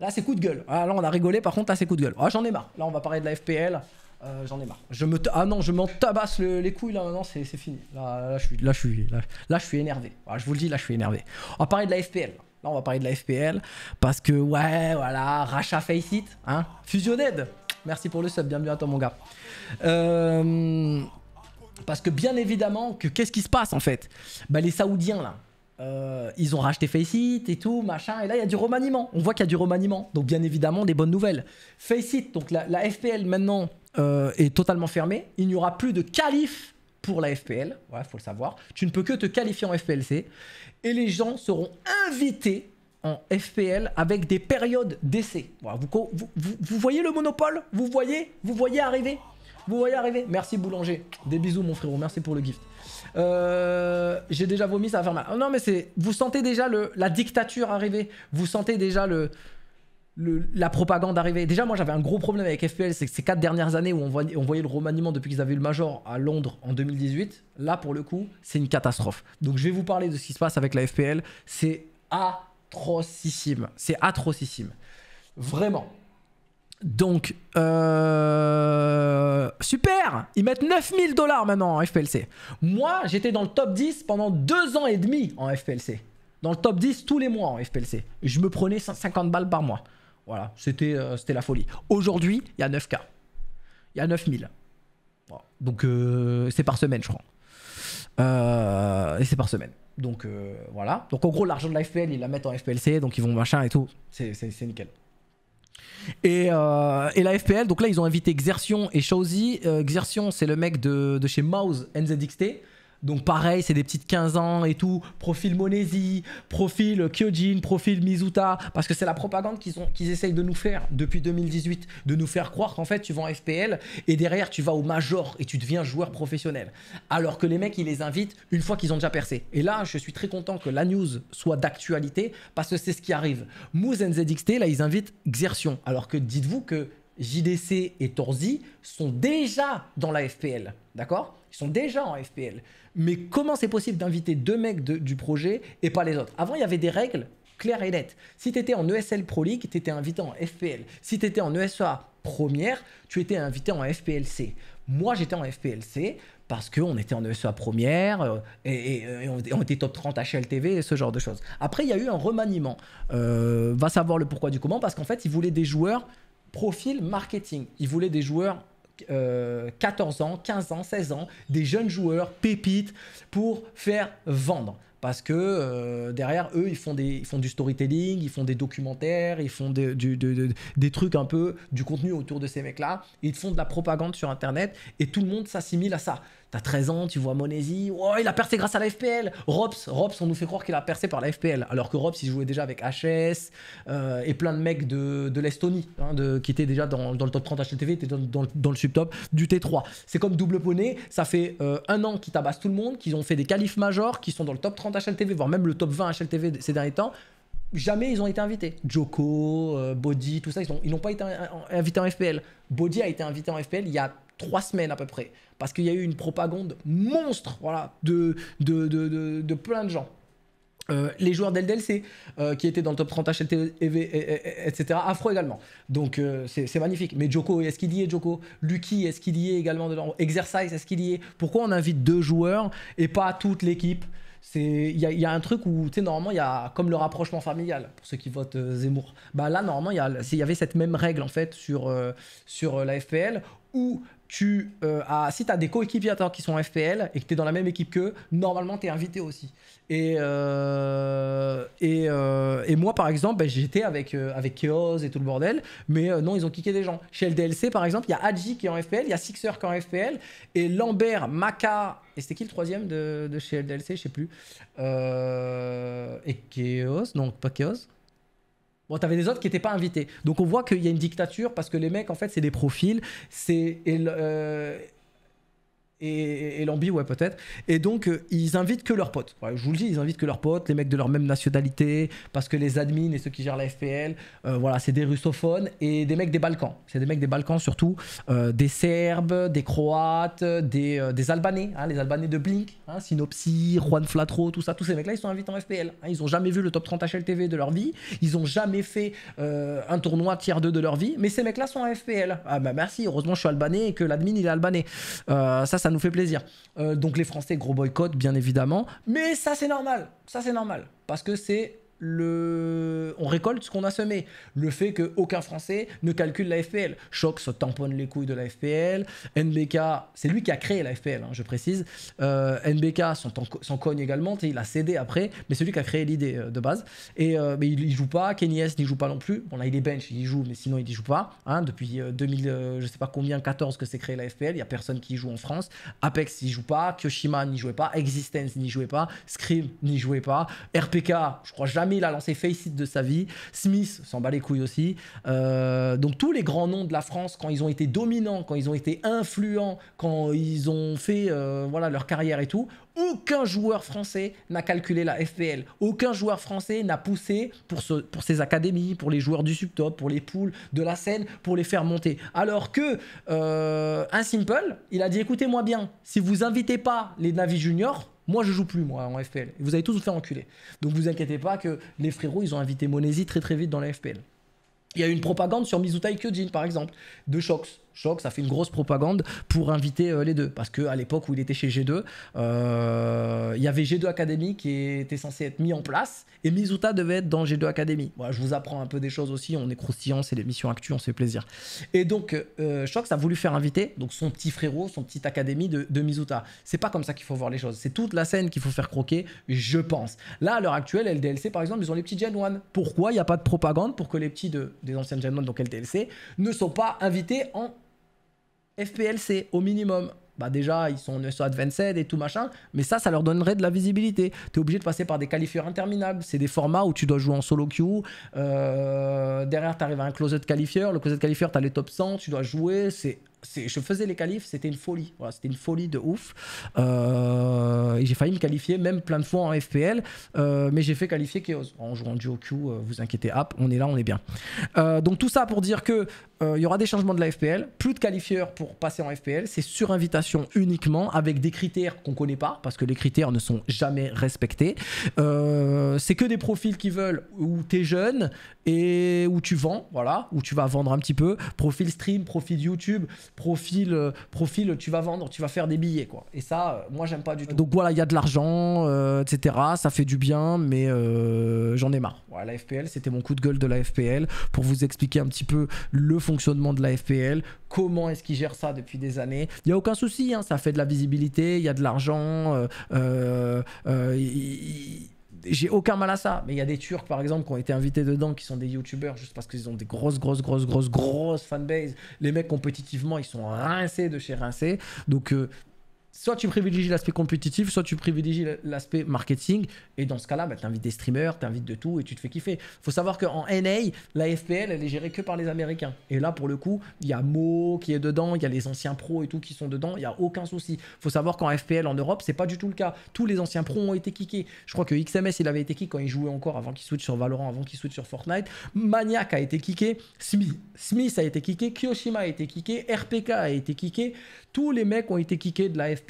Là, c'est coup de gueule. Ah, là, on a rigolé, par contre, là, c'est coup de gueule. Ah, j'en ai marre. Là, on va parler de la FPL. Euh, j'en ai marre. Je me ah non, je m'en tabasse les couilles là maintenant, c'est fini. Là, je suis, là, je suis, là, je suis énervé. je vous le dis, là, je suis énervé. On va parler de la FPL. Là, on va parler de la FPL parce que ouais, voilà, rachat Faceit, hein, Fusioned. Merci pour le sub, bienvenue à toi mon gars. Euh, parce que bien évidemment, que qu'est-ce qui se passe en fait? Bah les Saoudiens là, euh, ils ont racheté Faceit et tout, machin, et là il y a du remaniement. On voit qu'il y a du remaniement, donc bien évidemment des bonnes nouvelles. Faceit, donc la, FPL maintenant euh, est totalement fermée. Il n'y aura plus de qualif pour la FPL, ouais, faut le savoir. Tu ne peux que te qualifier en FPLC, et les gens seront invités en FPL avec des périodes d'essai. vous, vous, voyez le monopole? Vous voyez? Vous voyez arriver? Vous voyez arriver? Merci Boulanger. Des bisous mon frérot, merci pour le gift. Euh, j'ai déjà vomi, ça va faire mal. Non, mais c'est. Vous sentez déjà le, la dictature arriver. Vous sentez déjà le, la propagande arriver. Déjà, moi, j'avais un gros problème avec FPL. C'est que ces quatre dernières années où on voyait, on voyait le remaniement depuis qu'ils avaient eu le Major à Londres en 2018, là, pour le coup, c'est une catastrophe. Donc, je vais vous parler de ce qui se passe avec la FPL. C'est atrocissime. C'est atrocissime. Vraiment. Donc, euh, super Ils mettent 9000 dollars maintenant en FPLC. Moi, j'étais dans le top 10 pendant deux ans et demi en FPLC. Dans le top 10 tous les mois en FPLC. Je me prenais 50 balles par mois. Voilà, c'était euh, la folie. Aujourd'hui, il y a 9K. Il y a 9000. Donc, euh, c'est par semaine, je crois. et c'est par semaine. Donc, voilà. Donc, en gros, l'argent de la FPL, ils la mettent en FPLC. Donc, ils vont machin et tout. C'est nickel. Euh, et, la FPL, donc là, ils ont invité Xertion et Shawzy. Euh, c'est le mec de, de chez Mouse NZXT. Donc pareil, c'est des petites 15 ans et tout. Profil Monesi, profil Kyojin, profil Mizuta. Parce que c'est la propagande qu'ils qu'ils essayent de nous faire depuis 2018. De nous faire croire qu'en fait, tu vas en FPL et derrière, tu vas au Major et tu deviens joueur professionnel. Alors que les mecs, ils les invitent une fois qu'ils ont déjà percé. Et là, je suis très content que la news soit d'actualité parce que c'est ce qui arrive. Moose NZXT, là, ils invitent Xertion. Alors que dites-vous que JDC et Torzi sont déjà dans la FPL. D'accord? Ils sont déjà en FPL. Mais comment c'est possible d'inviter deux mecs du projet et pas les autres? Avant, il y avait des règles claires et nettes. Si tu étais en ESL Pro League, tu étais invité en FPL. Si tu étais en ESA première, tu étais invité en FPLC. Moi, j'étais en FPLC parce qu'on était en ESA première euh, et, on, était top 30 HLTV et ce genre de choses. Après, il y a eu un remaniement. Euh, va savoir le pourquoi du comment parce qu'en fait, ils voulaient des joueurs profil marketing. Ils voulaient des joueurs 14 euh, ans, 15 ans, 16 ans, des jeunes joueurs pépites pour faire vendre. Parce que euh, derrière eux, ils font, des, ils font du storytelling, ils font des documentaires, ils font des, des trucs un peu, du contenu autour de ces mecs-là. Ils font de la propagande sur Internet et tout le monde s'assimile à ça. T'as 13 ans, tu vois Monesi, oh, il a percé grâce à la FPL. Robs, Robs, on nous fait croire qu'il a percé par la FPL. Alors que Robs, il jouait déjà avec HS euh, et plein de mecs de, de l'Estonie, hein, qui étaient déjà dans, le top 30 HLTV, étaient dans, dans, le subtop du T3. C'est comme double poney, ça fait euh, un an qu'ils tabassent tout le monde, qu'ils ont fait des qualifs majors, qui sont dans le top 30 HLTV, voire même le top 20 HLTV ces derniers temps jamais ils ont été invités. Joko, euh, Body, tout ça, ils n'ont pas été invités en FPL. Body a été invité en FPL il y a trois semaines à peu près. Parce qu'il y a eu une propagande monstre voilà, de, plein de gens. Euh, les joueurs d'LDLC euh, qui étaient dans le top 30 HLTV, etc. Afro également. Donc euh, c'est magnifique. Mais Joko, est-ce qu'il y est Joko Lucky, est-ce qu'il y est également dedans Exercise, est-ce qu'il y est Pourquoi on invite deux joueurs et pas toute l'équipe? Il y, a un truc où, tu sais, normalement, il y a comme le rapprochement familial, pour ceux qui votent Zemmour. Bah là, normalement, il y, y, avait cette même règle, en fait, sur, sur la FPL, où tu euh, as, si tu as des coéquipiers qui sont FPL et que tu es dans la même équipe qu'eux, normalement tu es invité aussi. Et, euh, euh, et, moi par exemple, ben, j'étais avec, avec Chaos et tout le bordel, mais non, ils ont kické des gens. Chez LDLC par exemple, il y a Adji qui est en FPL, il y a Sixer qui est en FPL, et Lambert, Maka, et c'était qui le troisième de, de chez LDLC, je sais plus. et Chaos, non pas Chaos Bon, t'avais des autres qui n'étaient pas invités. Donc on voit qu'il y a une dictature parce que les mecs, en fait, c'est des profils. C'est. Euh, et, et Lambi, ouais, peut-être. Et donc, euh, ils invitent que leurs potes. Je vous le dis, ils invitent que leurs potes, les mecs de leur même nationalité, parce que les admins et ceux qui gèrent la FPL, euh, voilà, c'est des russophones et des mecs des Balkans. C'est des mecs des Balkans surtout, euh, des Serbes, des Croates, des, Albanais, hein, les Albanais de Blink, hein, Synopsy, Juan Flatro, tout ça. Tous ces mecs-là, ils sont invités en FPL. Hein. ils ont jamais vu le top 30 HLTV de leur vie, ils ont jamais fait un tournoi tiers 2 de leur vie, mais ces mecs-là sont en FPL. Ah bah merci, heureusement je suis albanais et que l'admin il est albanais. ça, ça nous fait plaisir. donc les Français, gros boycott, bien évidemment. Mais ça, c'est normal. Ça, c'est normal. Parce que c'est on récolte ce qu'on a semé. Le fait qu'aucun Français ne calcule la FPL. Choc se tamponne les couilles de la FPL. NBK, c'est lui qui a créé la FPL, hein, je précise. Euh, NBK s'en cogne également. Il a cédé après, mais c'est lui qui a créé l'idée euh, de base. Et euh, mais il, joue pas. Kenny S n'y joue pas non plus. Bon, là, il est bench, il joue, mais sinon, il n'y joue pas. Hein, depuis 2000, je sais pas combien, 14 que c'est créé la FPL. Il n'y a personne qui y joue en France. Apex n'y joue pas. Kyoshima n'y jouait pas. Existence n'y jouait pas. Scream n'y jouait pas. RPK, je crois jamais il a lancé Face It de sa vie. Smith s'en bat les couilles aussi. Euh, donc tous les grands noms de la France, quand ils ont été dominants, quand ils ont été influents, quand ils ont fait euh, voilà, leur carrière et tout, aucun joueur français n'a calculé la FPL. Aucun joueur français n'a poussé pour, ce, pour ses académies, pour les joueurs du subtop, pour les poules de la scène, pour les faire monter. Alors que euh, un Simple, il a dit écoutez-moi bien, si vous invitez pas les Navi Juniors, moi, je joue plus, moi, en FPL. Vous allez tous vous faire enculer. Donc, vous inquiétez pas que les frérots, ils ont invité Monesi très très vite dans la FPL. Il y a eu une propagande sur Mizutai Kyojin, par exemple, de Shox. Choc, ça fait une grosse propagande pour inviter euh, les deux. Parce qu'à l'époque où il était chez G2, euh, il y avait G2 Academy qui était censé être mis en place et Mizuta devait être dans G2 Academy. Voilà, je vous apprends un peu des choses aussi, on est croustillant, c'est l'émission Actu, on se fait plaisir. Et donc, euh, Shox a voulu faire inviter donc son petit frérot, son petit Académie de, de Mizuta. C'est pas comme ça qu'il faut voir les choses, c'est toute la scène qu'il faut faire croquer, je pense. Là, à l'heure actuelle, LDLC par exemple, ils ont les petits Gen 1. Pourquoi il n'y a pas de propagande pour que les petits de, des anciennes Gen 1, donc LDLC, ne sont pas invités en FPLC au minimum. Bah déjà, ils sont en Advanced et tout machin, mais ça, ça leur donnerait de la visibilité. Tu es obligé de passer par des qualifieurs interminables. C'est des formats où tu dois jouer en solo queue. Euh, derrière, tu arrives à un closet qualifieur. Le closet qualifieur, tu as les top 100, tu dois jouer. C'est je faisais les qualifs, c'était une folie. C'était une folie de ouf. Euh, j'ai failli me qualifier même plein de fois en FPL, euh, mais j'ai fait qualifier Chaos en jouant duo Q. Euh, vous inquiétez, hop, on est là, on est bien. donc tout ça pour dire que il y aura des changements de la FPL, plus de qualifieurs pour passer en FPL, c'est sur invitation uniquement avec des critères qu'on connaît pas parce que les critères ne sont jamais respectés. c'est que des profils qui veulent où tu es jeune et où tu vends, voilà, où tu vas vendre un petit peu. Profil stream, profil YouTube profil, euh, profil, tu vas vendre, tu vas faire des billets, quoi. Et ça, euh, moi, j'aime pas du tout. Donc voilà, il y a de l'argent, euh, etc. Ça fait du bien, mais j'en ai marre. Voilà, la FPL, c'était mon coup de gueule de la FPL pour vous expliquer un petit peu le fonctionnement de la FPL, comment est-ce qu'ils gèrent ça depuis des années. Il n'y a aucun souci, hein, ça fait de la visibilité, il y a de l'argent j'ai aucun mal à ça. Mais il y a des Turcs, par exemple, qui ont été invités dedans, qui sont des YouTubeurs, juste parce qu'ils ont des grosses, grosses, grosses, grosses, grosses fanbase. Les mecs, compétitivement, ils sont rincés de chez rincés. Donc, euh, soit tu privilégies l'aspect compétitif, soit tu privilégies l'aspect marketing. Et dans ce cas-là, bah, tu invites des streamers, tu invites de tout et tu te fais kiffer. faut savoir qu'en NA, la FPL, elle est gérée que par les Américains. Et là, pour le coup, il y a Mo qui est dedans, il y a les anciens pros et tout qui sont dedans, il n'y a aucun souci. faut savoir qu'en FPL en Europe, c'est pas du tout le cas. Tous les anciens pros ont été kickés. Je crois que XMS, il avait été kické quand il jouait encore avant qu'il switch sur Valorant, avant qu'il switch sur Fortnite. Maniac a été kické. Smith, Smith a été kické. Kyoshima a été kické. RPK a été kické. Tous les mecs ont été kickés de la FPL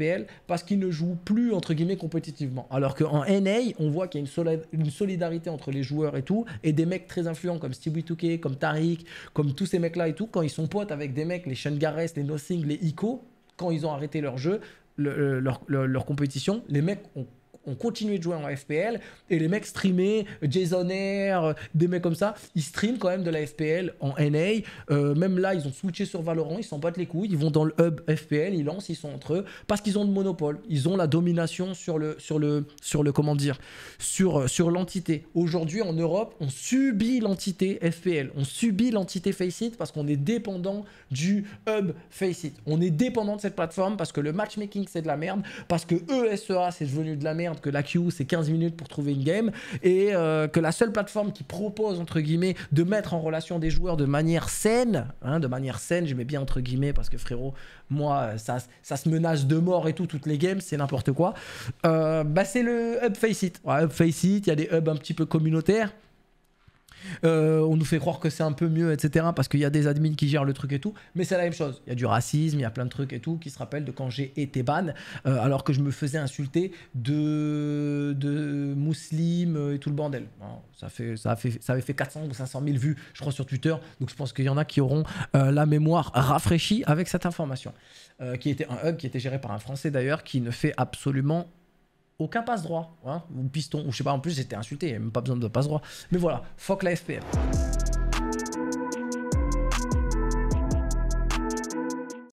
parce qu'ils ne jouent plus, entre guillemets, compétitivement. Alors qu'en NA, on voit qu'il y a une, solidarité entre les joueurs et tout, et des mecs très influents comme Stevie Touquet, comme Tariq, comme tous ces mecs-là et tout, quand ils sont potes avec des mecs, les Sean les Nothing, les Ico, quand ils ont arrêté leur jeu, leur, leur compétition, les mecs ont on continuait de jouer en FPL et les mecs streamaient, Jason Air, des mecs comme ça, ils streament quand même de la FPL en NA. Euh, même là, ils ont switché sur Valorant, ils s'en battent les couilles, ils vont dans le hub FPL, ils lancent, ils sont entre eux. Parce qu'ils ont le monopole, ils ont la domination sur le, sur le, sur le comment dire, sur, sur l'entité. Aujourd'hui, en Europe, on subit l'entité FPL, on subit l'entité Faceit parce qu'on est dépendant du hub Faceit. On est dépendant de cette plateforme parce que le matchmaking c'est de la merde, parce que ESEA c'est devenu de la merde que la queue c'est 15 minutes pour trouver une game et euh, que la seule plateforme qui propose entre guillemets de mettre en relation des joueurs de manière saine, hein, de manière saine, je mets bien entre guillemets parce que frérot, moi ça, ça se menace de mort et tout, toutes les games c'est n'importe quoi. Euh, bah c'est le Hub Faceit. Hub Faceit, il y a des hubs un petit peu communautaires. Euh, on nous fait croire que c'est un peu mieux, etc. Parce qu'il y a des admins qui gèrent le truc et tout. Mais c'est la même chose. Il y a du racisme, il y a plein de trucs et tout qui se rappellent de quand j'ai été ban, euh, alors que je me faisais insulter de, de musulmans et tout le bordel. ça, fait, ça, fait, ça avait fait 400 ou 500 000 vues, je crois, sur Twitter. Donc je pense qu'il y en a qui auront euh, la mémoire rafraîchie avec cette information. qui était un hub qui était géré par un Français d'ailleurs, qui ne fait absolument aucun passe droit, hein, ou piston, ou je sais pas, en plus j'étais insulté, il n'y a même pas besoin de passe droit. Mais voilà, fuck la FPL.